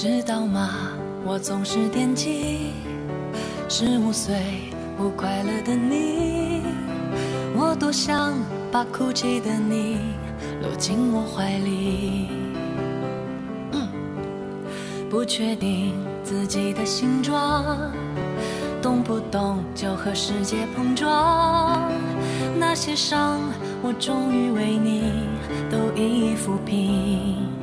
知道吗？我总是惦记十五岁不快乐的你，我多想把哭泣的你搂进我怀里。不确定自己的形状，动不动就和世界碰撞。那些伤，我终于为你都一一抚平。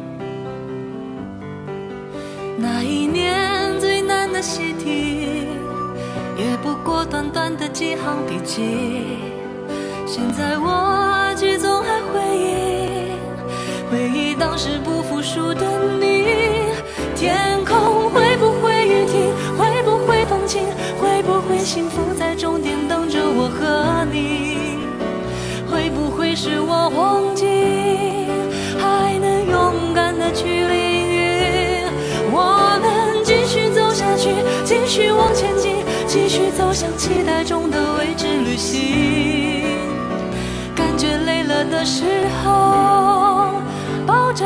那一年最难的习题，也不过短短的几行笔记。现在我却总还回忆，回忆当时不服输的你。天空会不会雨停？会不会放晴？会不会幸福在终点等着我和你？会不会是我忘记，继续走向期待中的未知旅行。感觉累了的时候，抱着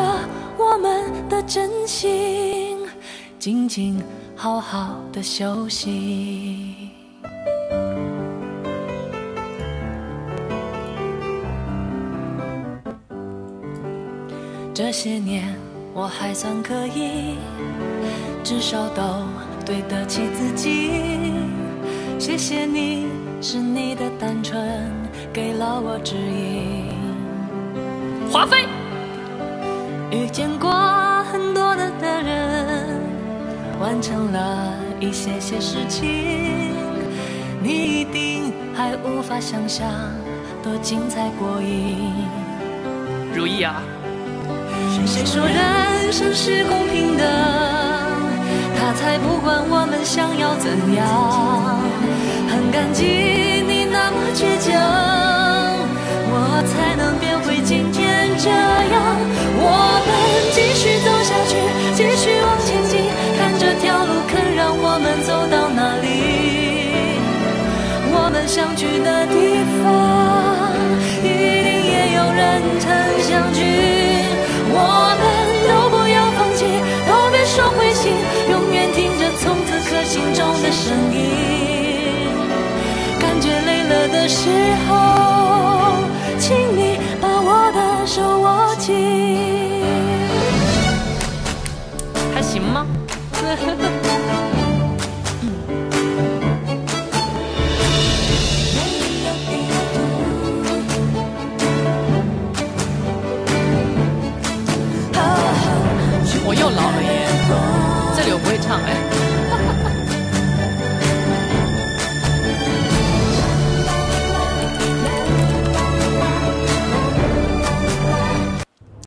我们的真心。静静好好的休息。这些年我还算可以，至少都对得起自己。谢谢你，是你的单纯给了我指引。华妃，遇见过很多的的人。完成了一些些事情，你一定还无法想象多精彩过瘾。如意啊，谁说人生是公平的？他才不管我想要怎样。很感激你那么倔强，我才能变回今天这样。我们继续走下去，继续往前进。看这条路肯让我们走到哪里？我们相聚的地方，一定也有人曾相聚。心中的声音。感觉累了的时候，请你把我的手握紧。还行吗？我又老了耶，这里我不会唱哎。